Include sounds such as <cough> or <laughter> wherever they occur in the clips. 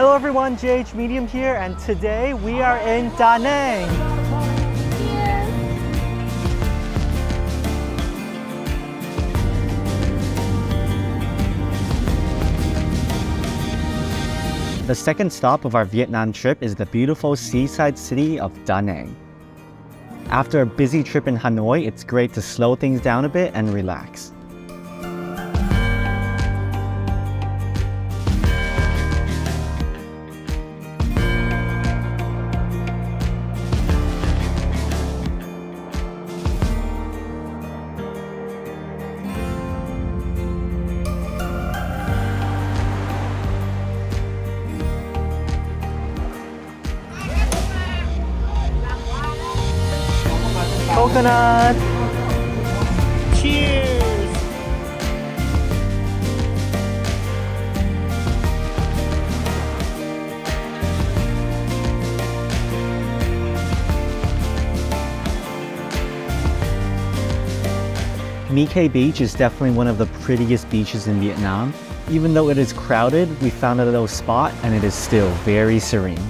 Hello everyone, JH Medium here, and today we are in Da Nang. The second stop of our Vietnam trip is the beautiful seaside city of Da Nang. After a busy trip in Hanoi, it's great to slow things down a bit and relax. Coconut! Cheers! My Khe Beach is definitely one of the prettiest beaches in Vietnam. Even though it is crowded, we found a little spot and it is still very serene.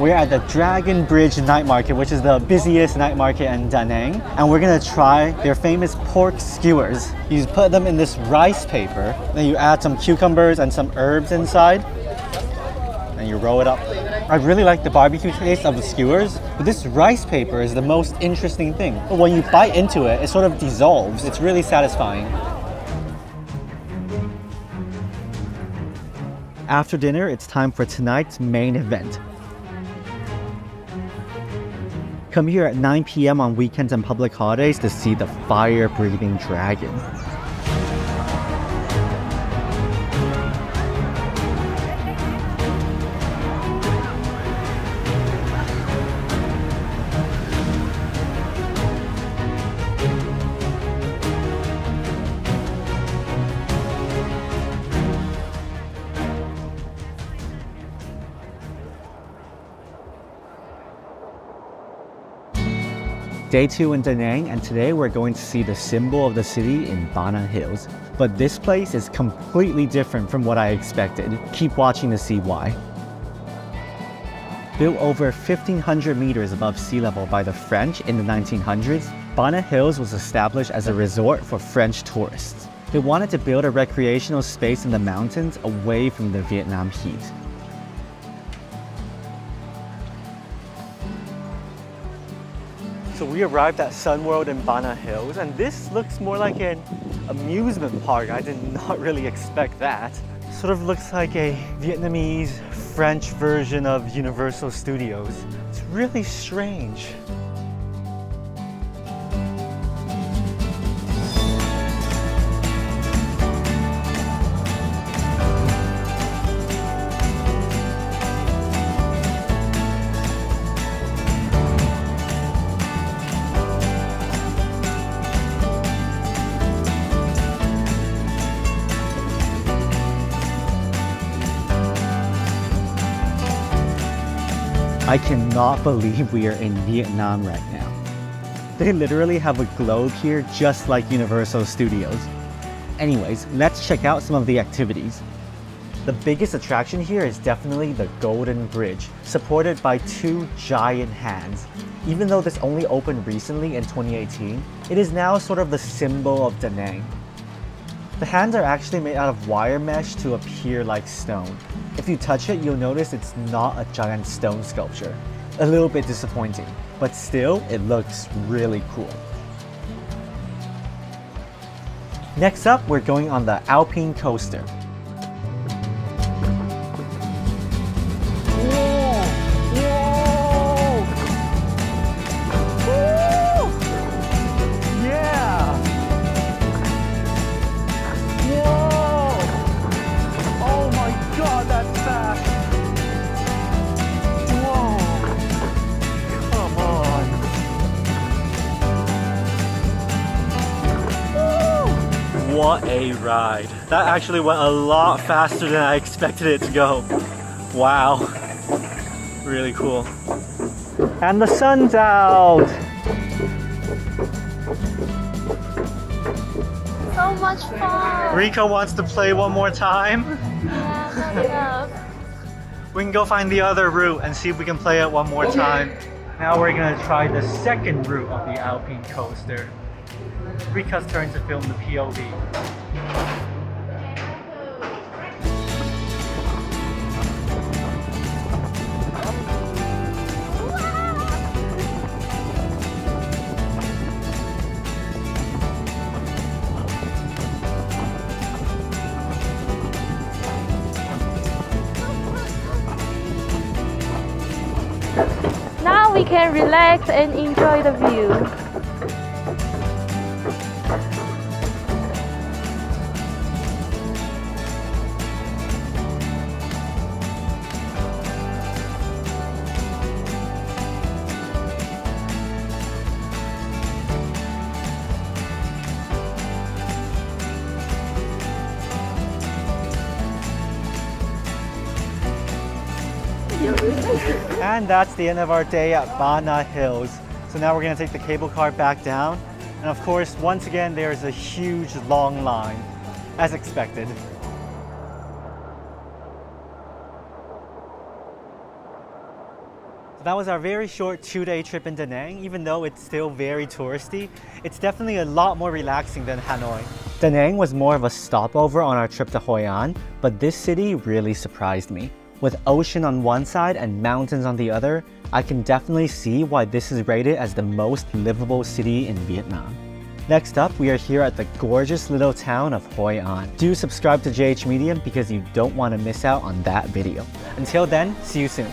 We're at the Dragon Bridge Night Market, which is the busiest night market in Da Nang. And we're gonna try their famous pork skewers. You put them in this rice paper, then you add some cucumbers and some herbs inside, and you roll it up. I really like the barbecue taste of the skewers, but this rice paper is the most interesting thing. When you bite into it, it sort of dissolves. It's really satisfying. After dinner, it's time for tonight's main event. Come here at 9 p.m. on weekends and public holidays to see the fire-breathing dragon. Day 2 in Da Nang and today we're going to see the symbol of the city in Bana Hills. But this place is completely different from what I expected. Keep watching to see why. Built over 1500 meters above sea level by the French in the 1900s, Bana Hills was established as a resort for French tourists. They wanted to build a recreational space in the mountains away from the Vietnam heat. So we arrived at Sun World in Bana Hills and this looks more like an amusement park. I did not really expect that. Sort of looks like a Vietnamese French version of Universal Studios. It's really strange. I cannot believe we are in Vietnam right now. They literally have a globe here just like Universal Studios. Anyways, let's check out some of the activities. The biggest attraction here is definitely the Golden Bridge, supported by two giant hands. Even though this only opened recently in 2018, it is now sort of the symbol of Da Nang. The hands are actually made out of wire mesh to appear like stone. If you touch it, you'll notice it's not a giant stone sculpture. A little bit disappointing, but still, it looks really cool. Next up, we're going on the Alpine Coaster. What a ride. That actually went a lot faster than I expected it to go. Wow. Really cool. And the sun's out. So much fun. Rika wants to play one more time. Yeah. We can go find the other route and see if we can play it one more time. Now we're gonna try the second route of the Alpine coaster. Rika's turn to film the POV. Now we can relax and enjoy the view. <laughs> And that's the end of our day at Bana Hills. So now we're gonna take the cable car back down. And of course, once again, there's a huge long line, as expected. That was our very short two-day trip in Da Nang. Even though it's still very touristy, it's definitely a lot more relaxing than Hanoi. Da Nang was more of a stopover on our trip to Hoi An, but this city really surprised me. With ocean on one side and mountains on the other, I can definitely see why this is rated as the most livable city in Vietnam. Next up, we are here at the gorgeous little town of Hoi An. Do subscribe to JH Medium because you don't want to miss out on that video. Until then, see you soon.